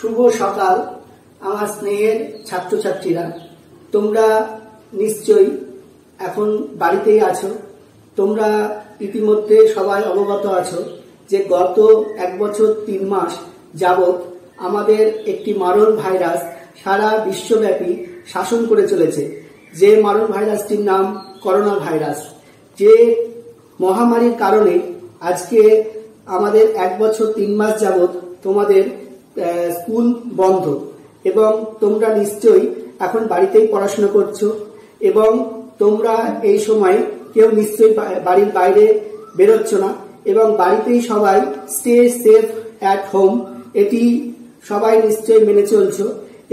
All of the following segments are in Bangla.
শুভ সকাল, আমার স্নেহের ছাত্রছাত্রীরা। তোমরা নিশ্চয়ই এখন বাড়িতেই আছো। তোমরা ইতিমধ্যে সবাই অবগত আছো যে গত এক বছর তিন মাস যাবৎ আমাদের একটি মারণ ভাইরাস সারা বিশ্বব্যাপী শাসন করে চলেছে। যে মারণ ভাইরাসটির নাম করোনা ভাইরাস। যে মহামারীর কারণে আজকে আমাদের এক বছর তিন মাস যাবৎ তোমাদের স্কুল বন্ধ। এবং তোমরা নিশ্চয়ই এখন বাড়িতেই পড়াশোনা করছ। এবং তোমরা এই সময় কেউ নিশ্চয়ই বাড়ির বাইরে বেরোচ্ছ না। এবং বাড়িতেই সবাই স্টে সেফ অ্যাট হোম এটি সবাই নিশ্চয়ই মেনে চলছো।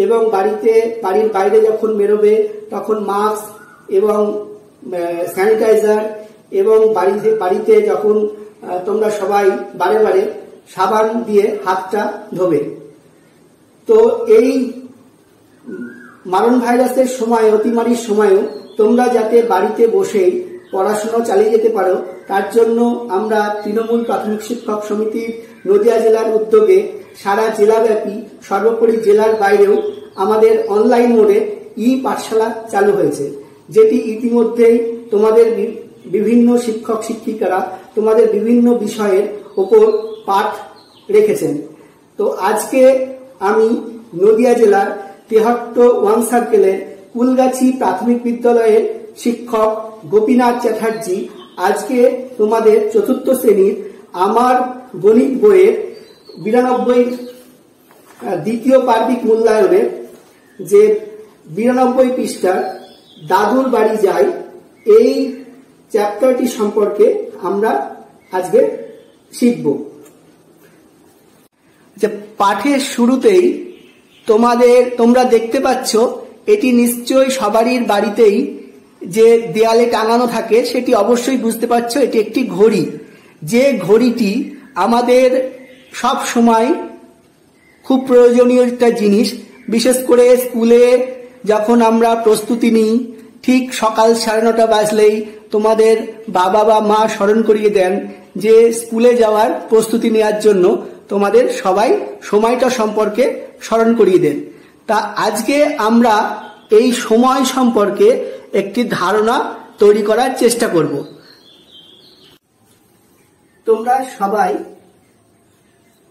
এবং বাড়িতে, বাড়ির বাইরে যখন বেরোবে, তখন মাস্ক এবং স্যানিটাইজার এবং বাড়িতে বাড়িতে যখন তোমরা সবাই বারে বারে সাবান দিয়ে হাতটা ধোবে। তো এই মারণ ভাইরাসের সময়, অতিমারির সময়ও তোমরা যাতে বাড়িতে বসেই পড়াশোনা চালিয়ে যেতে পারো, তার জন্য আমরা তৃণমূল প্রাথমিক শিক্ষক সমিতির নদিয়া জেলার উদ্যোগে সারা জেলাব্যাপী, সর্বোপরি জেলার বাইরেও আমাদের অনলাইন মোডে ই পাঠশালা চালু হয়েছে, যেটি ইতিমধ্যেই তোমাদের বিভিন্ন শিক্ষক শিক্ষিকারা তোমাদের বিভিন্ন বিষয়ের ওপর পাঠ রেখেছেন। তো আজকে আমি নদিয়া জেলার তেহট্ট ওয়ান সার্কেলের কুলগাছি প্রাথমিক বিদ্যালয়ের শিক্ষক গোপীনাথ চ্যাটার্জি আজকে তোমাদের চতুর্থ শ্রেণির আমার গণিত বইয়ের বিরানব্বই দ্বিতীয় পার্বিক মূল্যায়নের যে বিরানব্বই পৃষ্ঠার দাদুর বাড়ি যাই এই চ্যাপ্টারটি সম্পর্কে আমরা আজকে শিখব। যে পাঠের শুরুতেই তোমাদের, তোমরা দেখতে পাচ্ছ, এটি নিশ্চয়ই সবারই বাড়িতেই যে দেয়ালে টাঙানো থাকে, সেটি অবশ্যই বুঝতে পারছ, এটি একটি ঘড়ি। যে ঘড়িটি আমাদের সব সময় খুব প্রয়োজনীয় একটা জিনিস, বিশেষ করে স্কুলে যখন আমরা প্রস্তুতি নিই, ঠিক সকাল সাড়ে নটা বাজলেই তোমাদের বাবা বা মা স্মরণ করিয়ে দেন যে স্কুলে যাওয়ার প্রস্তুতি নেওয়ার জন্য তোমাদের সবাই সময়টা সম্পর্কে স্মরণ করিয়ে দেন। তা আজকে আমরা এই সময় সম্পর্কে একটি ধারণা তৈরি করার চেষ্টা করব। তোমরা সবাই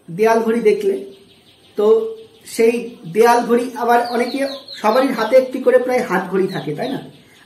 দেয়াল ঘড়ি দেখলে। তো সেই দেয়াল ঘড়ি আবার অনেকে সবারই হাতে একটি করে প্রায় হাত ঘড়ি থাকে, তাই না?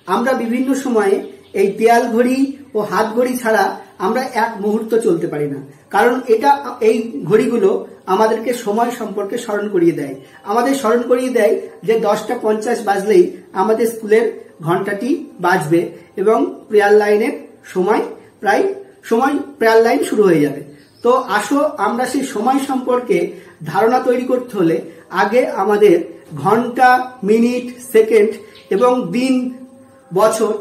আমরা বিভিন্ন সময়ে এই দেয়াল ঘড়ি ও হাত ঘড়ি ছাড়া আমরা এক মুহূর্ত চলতে পারি না। কারণ এটা, এই ঘড়িগুলো আমাদেরকে সময় সম্পর্কে স্মরণ করিয়ে দেয়। আমাদের স্মরণ করিয়ে দেয় যে দশটা পঞ্চাশ বাজলেই আমাদের স্কুলের ঘন্টাটি বাজবে এবং প্রেয়ার লাইনের সময় প্রায়, সময় প্রেয়ার লাইন শুরু হয়ে যাবে। তো আসো, আমরা সেই সময় সম্পর্কে ধারণা তৈরি করতে হলে আগে আমাদের ঘণ্টা, মিনিট, সেকেন্ড এবং দিন, বছর,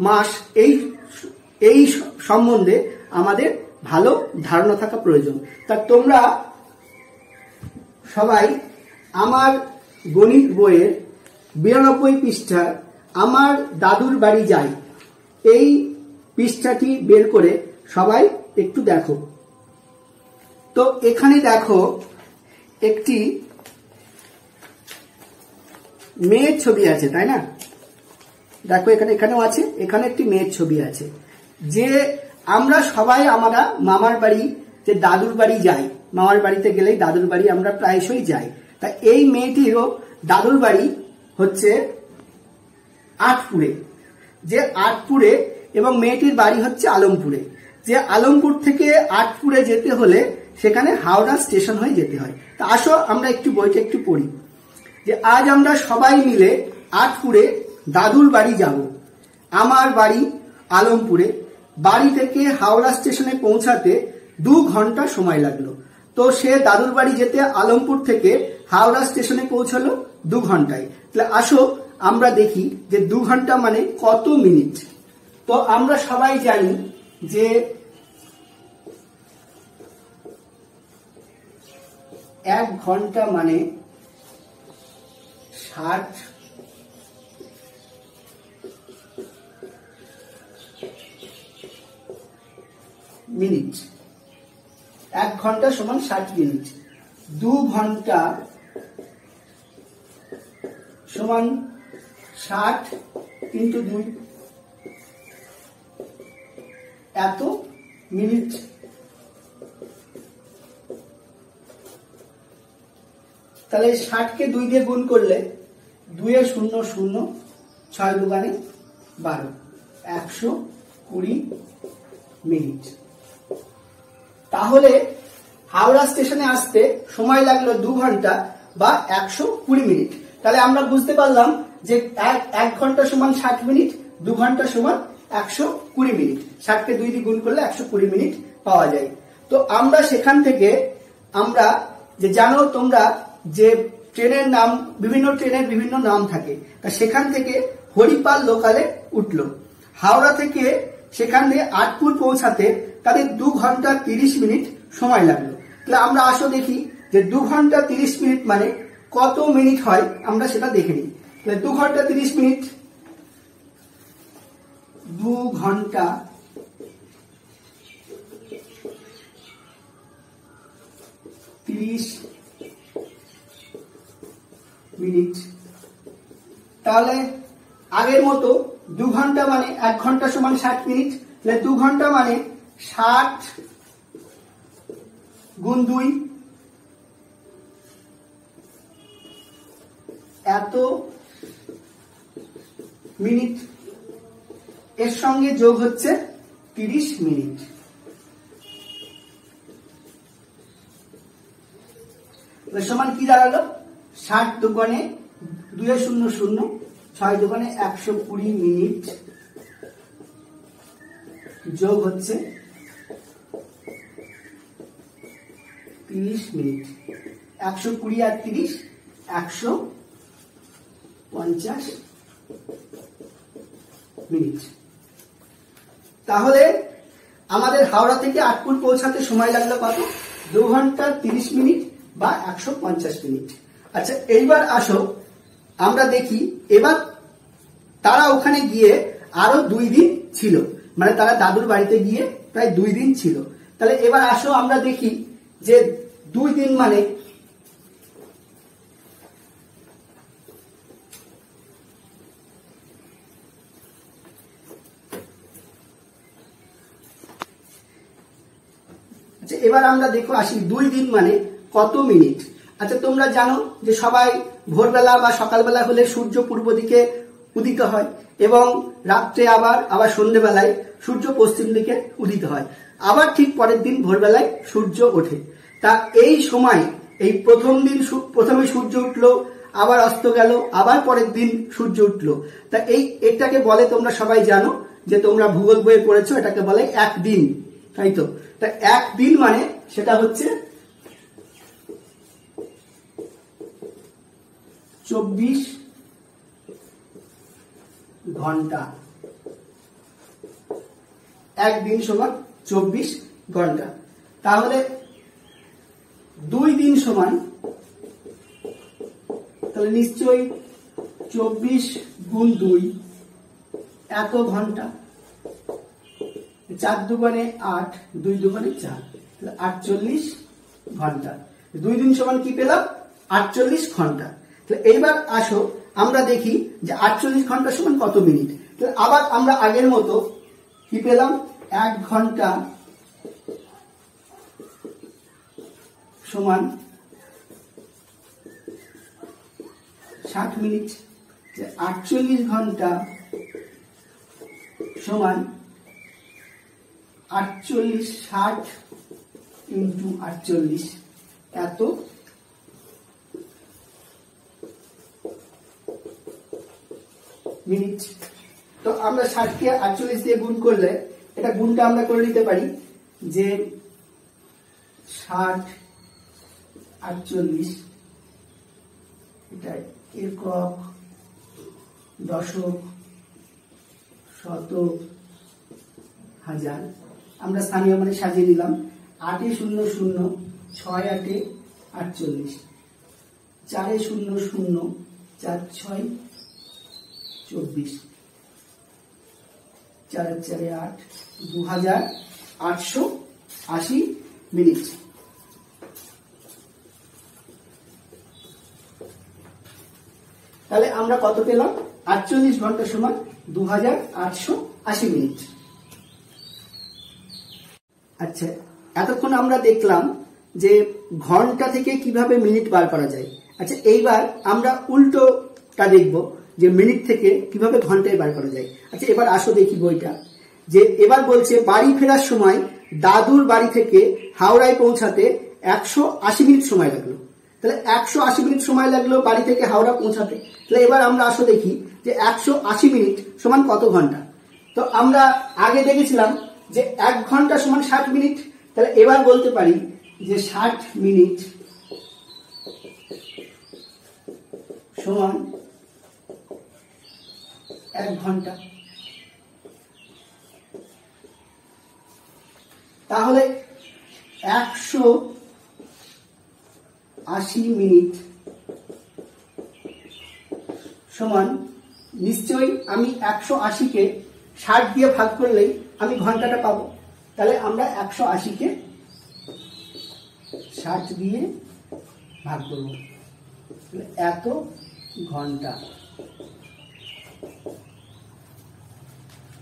মাস এই এই সম্বন্ধে আমাদের ভালো ধারণা থাকা প্রয়োজন। তা তোমরা সবাই আমার গণিত বইয়ের বিরানব্বই পৃষ্ঠা আমার দাদুর বাড়ি যাই, এই পৃষ্ঠাটি বের করে সবাই একটু দেখো। তো এখানে দেখো একটি মেয়ের ছবি আছে, তাই না? দেখো এখানে, এখানেও আছে, এখানে একটি মেয়ের ছবি আছে। যে আমরা সবাই আমরা মামার বাড়ি যে দাদুর বাড়ি যাই, মামার বাড়িতে গেলেই দাদুর বাড়ি আমরা প্রায়শই যাই। তা এই মেয়েটিরও দাদুর বাড়ি হচ্ছে আটপুরে। যে আটপুরে এবং মেয়েটির বাড়ি হচ্ছে আলমপুরে। যে আলমপুর থেকে আটপুরে যেতে হলে সেখানে হাওড়া স্টেশন হয়ে যেতে হয়। তা আসো, আমরা একটু বইটা একটু পড়ি। যে আজ আমরা সবাই মিলে আটপুরে দাদুর বাড়ি যাব, আমার বাড়ি আলমপুরে। বাড়ি থেকে হাওড়া স্টেশনে পৌঁছাতে দু ঘণ্টা সময় লাগল। তো সে দাদুর বাড়ি যেতে আলমপুর থেকে হাওড়া স্টেশনে পৌঁছালো দু ঘন্টায়। তাহলে আসো, আমরা দেখি যে দু ঘণ্টা মানে কত মিনিট। তো আমরা সবাই জানি যে এক ঘণ্টা মানে ষাট মিনিট। এক ঘণ্টা সমান ষাট মিনিট। দু ঘণ্টা সমান ষাট ইন্টু দুই। এত মিনিট। তাহলে ষাটকে দুই দিয়ে গুণ করলে দুয়ে শূন্য শূন্য ছয় দোকানে বারো। একশো কুড়ি মিনিট। তাহলে হাওড়া স্টেশনে আসতে সময় লাগল দু ঘণ্টা বা একশো কুড়ি মিনিট। তাহলে আমরা বুঝতে পারলাম যে এক ঘণ্টা সমান ষাট মিনিট, দু ঘণ্টা সমান একশো কুড়ি মিনিট। ষাটকে দুই দিয়ে গুণ করলে একশো কুড়ি মিনিট পাওয়া যায়। তো আমরা সেখান থেকে আমরা যে জানো তোমরা যে ট্রেনের নাম, বিভিন্ন ট্রেনের বিভিন্ন নাম থাকে। তা সেখান থেকে হরিপাল লোকালে উঠল। হাওড়া থেকে সেখান থেকে আটপুর পৌঁছাতে তাদের দু ঘণ্টা তিরিশ মিনিট সময় লাগল। তাহলে আমরা আসো দেখি যে দু ঘণ্টা তিরিশ মিনিট মানে কত মিনিট হয়, আমরা সেটা দেখে নিই। তাহলে দু ঘণ্টা তিরিশ মিনিট, দু ঘণ্টা তিরিশ মিনিট। তাহলে আগের মতো দু ঘণ্টা মানে এক ঘণ্টা সমান ষাট মিনিট, তাহলে দু ঘণ্টা মানে ষাট গুণ দুই। এত মিনিট। এর সঙ্গে যোগ হচ্ছে তিরিশ মিনিট। সমান কি দাঁড়াল? ষাট দোকানে দুই শূন্য শূন্য, ছয় দোকানে একশো কুড়ি মিনিট। যোগ হচ্ছে তিরিশ মিনিট। একশো কুড়ি আর তিরিশ, একশো পঞ্চাশ মিনিট। তাহলে আমাদের হাওড়া থেকে আটপুর পৌঁছাতে সময় লাগল কত? দু ঘণ্টা তিরিশ মিনিট বা একশো পঞ্চাশ মিনিট। আচ্ছা এইবার আসো, আমরা দেখি, এবার তারা ওখানে গিয়ে আরও দুই দিন ছিল। মানে তারা দাদুর বাড়িতে গিয়ে প্রায় দুই দিন ছিল। তাহলে এবার আসো, আমরা দেখি যে দুই দিন মানে আচ্ছা এবার আমরা দেখো আসি দুই দিন মানে কত মিনিট? আচ্ছা তোমরা জানো যে সবাই ভোরবেলা বা সকালবেলা হলে সূর্য পূর্ব দিকে উদিত হয় এবং রাত্রে আবার আবার সন্ধেবেলায় সূর্য পশ্চিম দিকে উদিত হয়। আবার ঠিক পরের দিন ভোরবেলায় সূর্য ওঠে। তা এই সময়, এই প্রথম দিন প্রথমে সূর্য উঠল, আবার অস্ত গেল, আবার পরের দিন সূর্য উঠল। তা এই, এটাকে বলে তোমরা সবাই জানো যে তোমরা ভূগোল বইয়ে পড়েছো, এটাকে বলে একদিন তাই তো? তা একদিন মানে সেটা হচ্ছে চব্বিশ ঘণ্টা। একদিন সমান চব্বিশ ঘণ্টা। তাহলে দুই দিন সমান, তাহলে নিশ্চয়ই চব্বিশ গুণ দুই, এত ঘণ্টা। চার দোকানে আট, দুই দোকানে চার আটচল্লিশ ঘণ্টা। দুই দিন সমান কি পেলাম? আটচল্লিশ ঘণ্টা। তাহলে এইবার আসো, আমরা দেখি যে আটচল্লিশ ঘণ্টা সমান কত মিনিট? তাহলে আবার আমরা আগের মতো কি পেলাম? এক ঘণ্টা সমান ষাট মিনিট আটচল্লিশ ঘণ্টা সমান আটচল্লিশ ষাট ইন্টু আটচল্লিশ। এত মিনিট। তো আমরা ষাটকে আটচল্লিশ দিয়ে গুণ করলে, এটা গুণটা আমরা করে নিতে পারি যে ষাট আটচল্লিশ। এটা একক, দশক, শতক, হাজার। আমরা স্থানীয় মানে সাজিয়ে দিলাম আটে শূন্য শূন্য, ছয় আটে আটচল্লিশ। চারে শূন্য শূন্য, চার ছয় চব্বিশ। চার চারে আট দু হাজার আটশো আশি মিনিট। তাহলে আমরা কত পেলাম? আটচল্লিশ ঘণ্টা সমান দু হাজার আটশো আশি মিনিট। আচ্ছা এতক্ষণ আমরা দেখলাম যে ঘণ্টা থেকে কীভাবে মিনিট বার করা যায়। আচ্ছা এইবার আমরা উল্টোটা দেখব যে মিনিট থেকে কীভাবে ঘন্টায় বার করা যায়। আচ্ছা এবার আসো দেখি বইটা। যে এবার বলছে, বাড়ি ফেরার সময় দাদুর বাড়ি থেকে হাওড়ায় পৌঁছাতে একশো আশি মিনিট সময় লাগল। তাহলে একশো আশি মিনিট সময় লাগল বাড়ি থেকে হাওড়া পৌঁছাতে। তাহলে এবার আমরা আসো দেখি যে একশো আশি মিনিট সমান কত ঘণ্টা? তো আমরা আগে দেখেছিলাম যে এক ঘণ্টা সমান ষাট মিনিট। তাহলে এবার বলতে পারি যে ষাট মিনিট সমান এক ঘণ্টা। তাহলে একশো আশি মিনিট সমান, নিশ্চয়ই আমি একশো আশিকে ষাট দিয়ে ভাগ করলেই আমি ঘন্টাটা পাবো। তাহলে আমরা একশো আশিকে ষাট দিয়ে ভাগ করব। এত ঘণ্টা।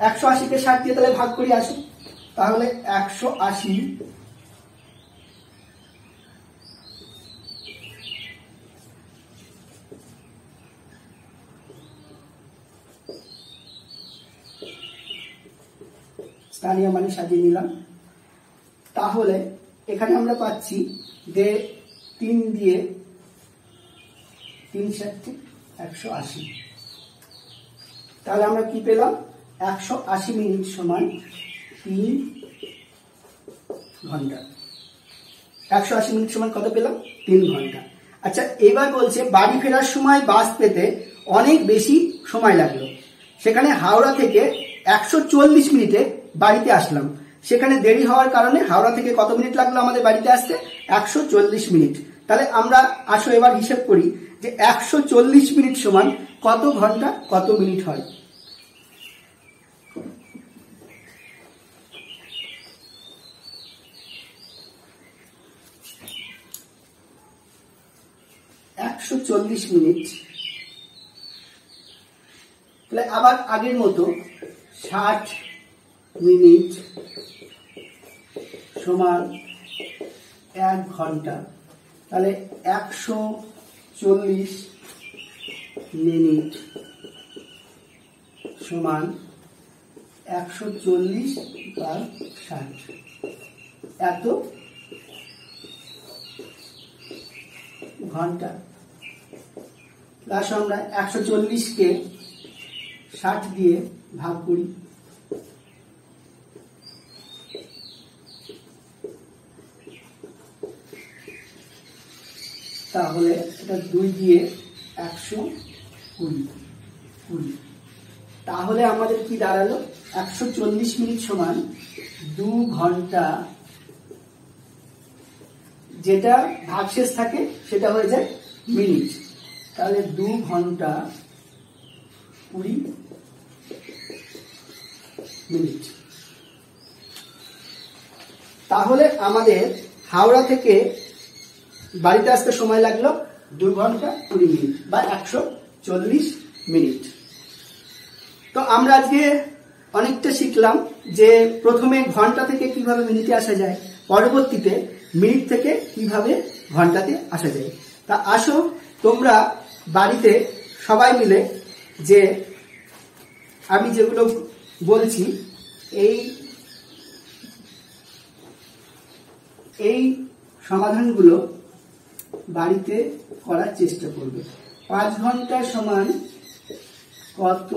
একশো আশিকে ষাট দিয়ে তাহলে ভাগ করি আসুন। তাহলে একশো আশি স্থানীয় মানে সাজিয়ে নিলাম। তাহলে এখানে আমরা পাচ্ছি যে তিন দিয়ে তিন সাতটি একশো আশি। তাহলে আমরা কি পেলাম? একশো আশি মিনিট সমান তিন ঘণ্টা। একশো আশি মিনিট সমান কত পেলাম? তিন ঘণ্টা। আচ্ছা এবার বলছে বাড়ি ফেরার সময় বাস পেতে অনেক বেশি সময় লাগল। সেখানে হাওড়া থেকে একশো চল্লিশ মিনিটে বাড়িতে আসলাম। সেখানে দেরি হওয়ার কারণে হাওড়া থেকে কত মিনিট লাগল আমাদের বাড়িতে আসতে? একশো চল্লিশ মিনিট। তাহলে আমরা আসো এবার হিসেব করি যে একশো চল্লিশ মিনিট সমান কত ঘণ্টা, কত মিনিট হয়? একশো চল্লিশ মিনিট। তাহলে আবার আগের মতো ষাট মিনিট সমান এক ঘণ্টা। তাহলে একশো চল্লিশ মিনিট সমান একশো চল্লিশ বা ষাট। এত ঘণ্টা। প্লাস আমরা একশো চল্লিশকে ষাট দিয়ে ভাগ করি। তাহলে এটা দুই দিয়ে একশো কুড়ি কুড়ি। তাহলে আমাদের কি দাঁড়াল? একশো চল্লিশ মিনিট সমান দু ঘণ্টা। যেটা ভাগশেষ থাকে, সেটা হয়ে যায় মিনিট। তাহলে দু ঘণ্টা কুড়ি মিনিট। তাহলে আমাদের হাওড়া থেকে বাড়িতে আসতে সময় লাগল দু ঘণ্টা কুড়ি মিনিট বা একশো চল্লিশ মিনিট। তো আমরা আজকে অনেকটা শিখলাম যে প্রথমে ঘণ্টা থেকে কীভাবে মিনিটে আসা যায়, পরবর্তীতে মিনিট থেকে কীভাবে ঘন্টাতে আসা যায়। তা আসো, তোমরা বাড়িতে সবাই মিলে যে আমি যেগুলো বলছি, এই এই সমাধানগুলো বাড়িতে করার চেষ্টা করবে। পাঁচ ঘণ্টা সমান কত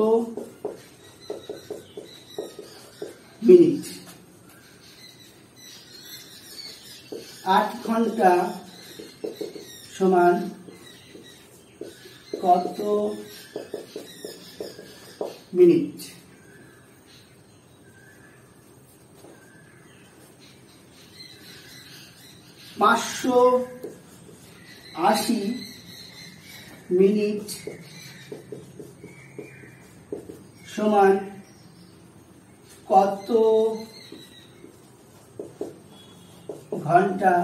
মিনিট? আট ঘণ্টা সমান কত মিনিট? পাঁচশো আশি মিনিট সমান কত ঘণ্টা?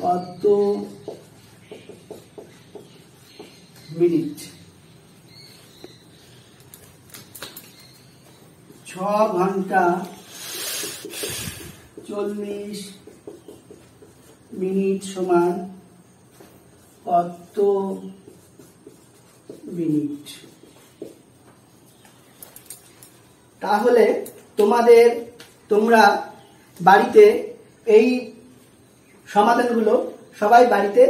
কত মিনিট? ছ ঘণ্টা চল্লিশ মিনিট সমান কত মিনিট তাহলে তোমাদের, তোমরা বাড়িতে এই সমাধানগুলো সবাই বাড়িতে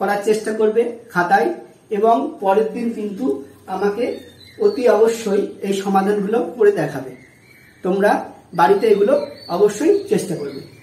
করার চেষ্টা করবে খাতায় এবং পরের দিন কিন্তু আমাকে অতি অবশ্যই এই সমাধানগুলো করে দেখাবে। তোমরা বাড়িতে এগুলো অবশ্যই চেষ্টা করবে।